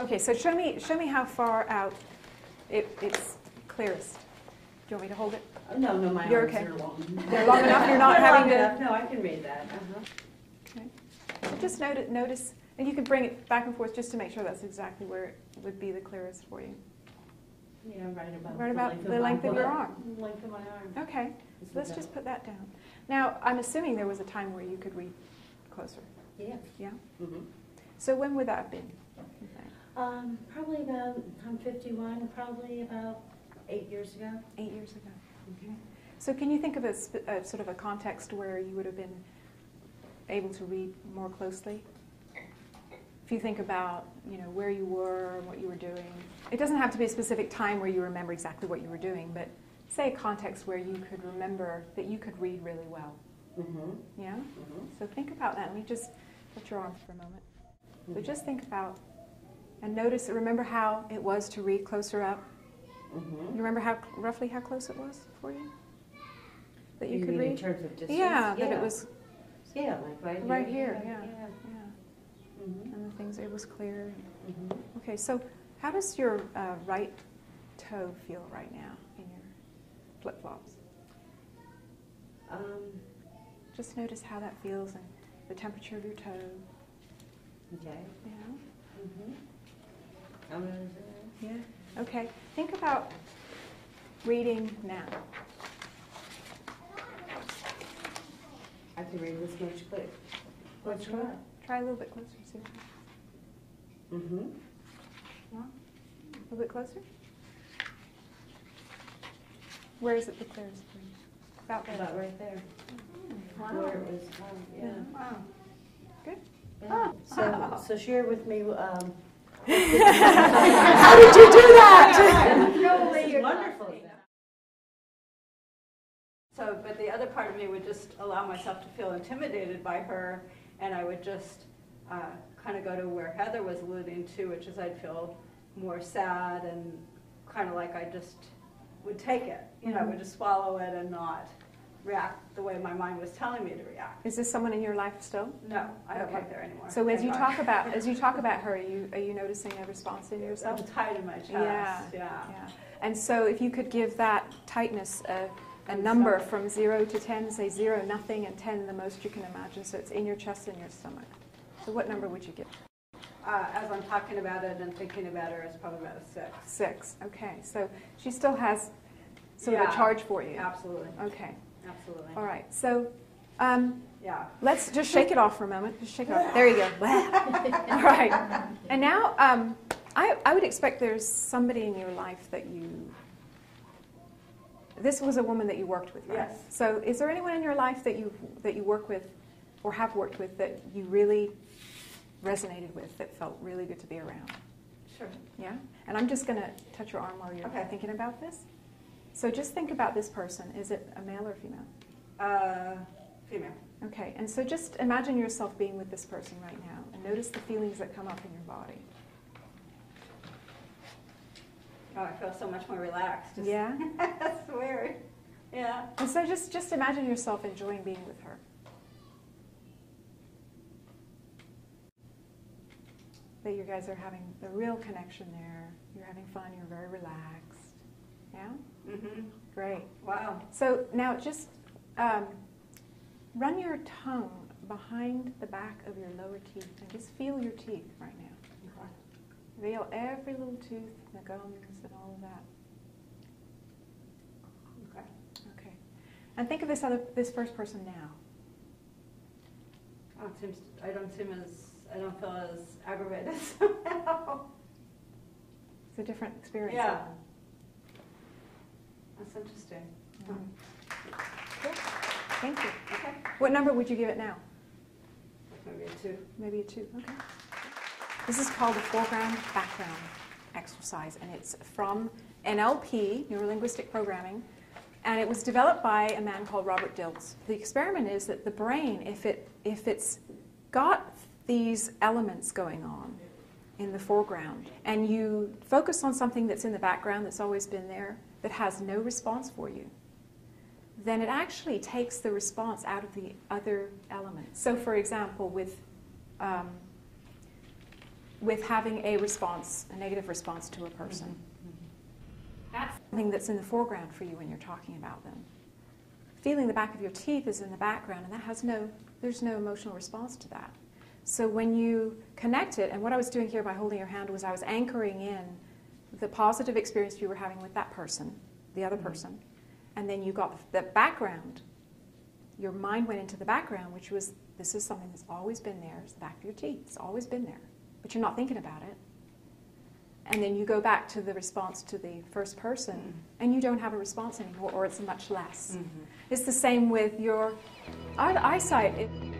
Okay, so show me, show me how far out it, it's clearest. Do you want me to hold it? No, no, my You're arms okay. are long. They're long enough, you're not having to- enough. No, I can read that. Uh-huh. Okay. Just notice, notice, and you can bring it back and forth just to make sure that's exactly where it would be the clearest for you. Yeah, right about. Right about the length of your arm. Length of my arm. Okay, so let's just put that down. Now, I'm assuming there was a time where you could read closer, Yeah. yeah? Mhm. So when would that have been? You think? Um, probably about, I'm 51, probably about eight years ago. Eight years ago. Okay. So can you think of a, a sort of a context where you would have been able to read more closely? If you think about, you know, where you were and what you were doing. It doesn't have to be a specific time where you remember exactly what you were doing, but say a context where you could remember that you could read really well. Mm-hmm. Yeah? Mm-hmm. So think about that. Let me just put your arms for a moment. So just think about and notice, remember how it was to read closer up? Mm-hmm. You remember how roughly how close it was for you? That you, could mean in read? terms of distance? Yeah, that it was Yeah, like right here. right here, yeah. Yeah. yeah. Mhm. And the things it was clear. Mhm. Okay, so how does your uh, right toe feel right now in your flip flops? Um, Just notice how that feels and the temperature of your toe. okay. Yeah. Mm-hmm. I'm gonna do Yeah. Okay. Think about reading now. I can read this much quick. Let's try. Try a little bit closer. See what. Mm-hmm. Yeah? A little bit closer. Where is it the clearest for you? About there. About right there. Wow. Where it was, um, yeah. Wow. Good. Yeah. So, so share with me, um. How did you do that? Wonderful. So, but the other part of me would just allow myself to feel intimidated by her, and I would just uh, kind of go to where Heather was alluding to, which is I'd feel more sad and kind of like I just would take it, you know, I would just swallow it and not react the way my mind was telling me to react. Is this someone in your life still? No, I don't Okay. work there anymore. So as you God. talk about as you talk about her, are you are you noticing a response in yourself? I'm tight in my chest. Yeah, yeah. Yeah. And so if you could give that tightness a, a number stomach. from zero to ten, say zero, nothing, and ten, the most you can imagine. So it's in your chest and your stomach. So what number would you give? Uh, as I'm talking about it and thinking about her, it's probably about a six. Six. Okay. So she still has sort of a charge for you. Absolutely, Okay. Absolutely. All right. So um, Yeah. let's just shake it off for a moment. Just shake it off. There you go. All right. And now um, I, I would expect there's somebody in your life that you. This was a woman that you worked with, right? Yes. So is there anyone in your life that you that you work with, or have worked with that you really resonated with that felt really good to be around? Sure. Yeah? And I'm just going to touch your arm while you're Okay. thinking about this. So just think about this person. Is it a male or a female? Uh, female. Okay, and so just imagine yourself being with this person right now and notice the feelings that come up in your body. Oh, I feel so much more relaxed. Just- Yeah? That's weird. Yeah. And so just, just imagine yourself enjoying being with her. That you guys are having a real connection there. You're having fun, you're very relaxed. Yeah? hmm Great. Wow. So now just um, run your tongue behind the back of your lower teeth and just feel your teeth right now. Okay. Feel every little tooth, and the gums, and all of that. Okay. Okay. And think of this other, this first person now. Oh, it seems I don't seem as I don't feel as aggravated somehow. It's a different experience. Yeah. That's interesting. Mhm. Good. Thank you. Okay. What number would you give it now? Maybe a two. Maybe a two. Okay. This is called the foreground background exercise, and it's from NLP, Neurolinguistic Programming, and it was developed by a man called Robert Dilts. The experiment is that the brain, if it if it's got these elements going on in the foreground, and you focus on something that's in the background that's always been there that has no response for you, then it actually takes the response out of the other element. So, for example, with um, with having a response, a negative response to a person. That's something that's in the foreground for you when you're talking about them. Feeling the back of your teeth is in the background, and that has no, there's no emotional response to that. So when you connect it, and what I was doing here by holding your hand was I was anchoring in the positive experience you were having with that person, the other mm-hmm. person, and then you got the background. Your mind went into the background, which was this is something that's always been there. It's the back of your teeth. It's always been there, but you're not thinking about it. And then you go back to the response to the first person, mm-hmm. and you don't have a response anymore, or it's much less. Mm-hmm. It's the same with your eye- eyesight. It-